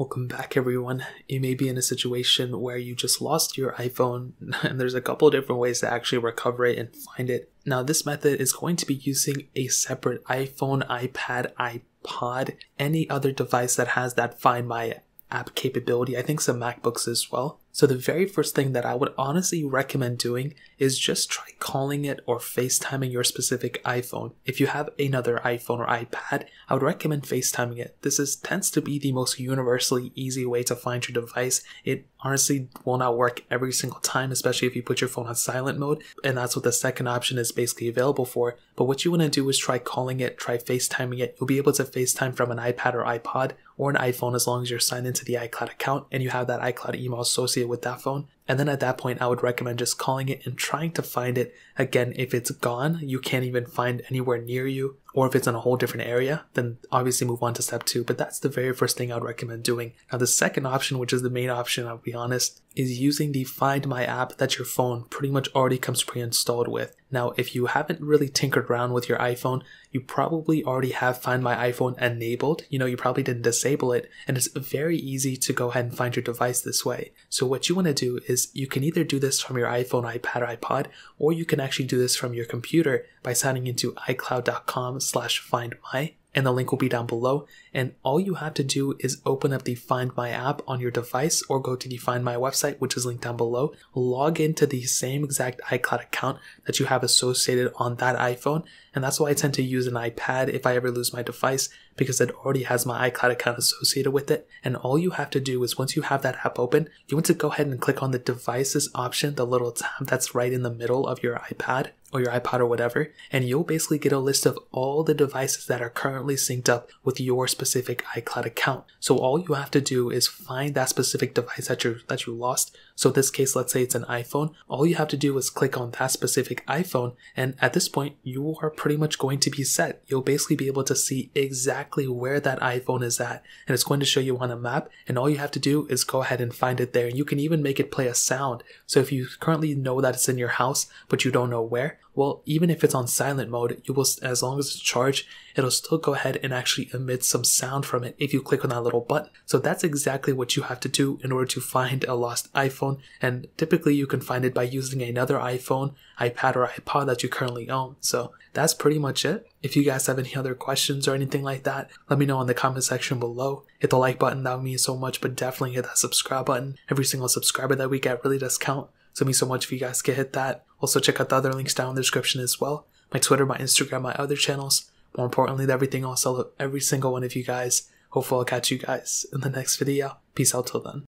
Welcome back, everyone. You may be in a situation where you just lost your iPhone, and there's a couple different ways to actually recover it and find it. Now, this method is going to be using a separate iPhone, iPad, iPod, any other device that has that Find My app capability. I think some MacBooks as well. So the very first thing that I would honestly recommend doing is just try calling it or FaceTiming your specific iPhone. If you have another iPhone or iPad, I would recommend FaceTiming it. This is tends to be the most universally easy way to find your device. It honestly will not work every single time, especially if you put your phone on silent mode, and that's what the second option is basically available for. But what you want to do is try calling it, try FaceTiming it. You'll be able to FaceTime from an iPad or iPod or an iPhone as long as you're signed into the iCloud account and you have that iCloud email associated with that phone. And then at that point, I would recommend just calling it and trying to find it. Again, if it's gone, you can't even find anywhere near you, or if it's in a whole different area, then obviously move on to step two. But that's the very first thing I would recommend doing. Now, the second option, which is the main option, I'll be honest, is using the Find My app that your phone pretty much already comes pre installed with. Now, if you haven't really tinkered around with your iPhone, you probably already have Find My iPhone enabled. You know, you probably didn't disable it, and it's very easy to go ahead and find your device this way. So, what you want to do is you can either do this from your iPhone, iPad, or iPod, or you can actually do this from your computer by signing into iCloud.com slash find my and the link will be down below. And all you have to do is open up the Find My app on your device or go to the Find My website, which is linked down below. Log into the same exact iCloud account that you have associated on that iPhone. And that's why I tend to use an iPad if I ever lose my device because it already has my iCloud account associated with it. And all you have to do is once you have that app open, you want to go ahead and click on the devices option, the little tab that's right in the middle of your iPad or your iPod or whatever, and you'll basically get a list of all the devices that are currently synced up with your specific iCloud account. So all you have to do is find that specific device that you that you lost. So in this case, let's say it's an iPhone. All you have to do is click on that specific iPhone, and at this point, you are pretty much going to be set. You'll basically be able to see exactly where that iPhone is at, and it's going to show you on a map. And all you have to do is go ahead and find it there. And you can even make it play a sound. So if you currently know that it's in your house, but you don't know where, well, even if it's on silent mode, you will, as long as it's charged, it'll still go ahead and actually emit some sound from it if you click on that little button. So that's exactly what you have to do in order to find a lost iPhone. And typically you can find it by using another iPhone, iPad, or iPod that you currently own. So that's pretty much it. If you guys have any other questions or anything like that, let me know in the comment section below. Hit the like button, that would mean so much, but definitely hit that subscribe button. Every single subscriber that we get really does count. So it means so much if you guys can hit that. Also check out the other links down in the description as well. My Twitter, my Instagram, my other channels. More importantly everything else, I love every single one of you guys. Hopefully I'll catch you guys in the next video. Peace out till then.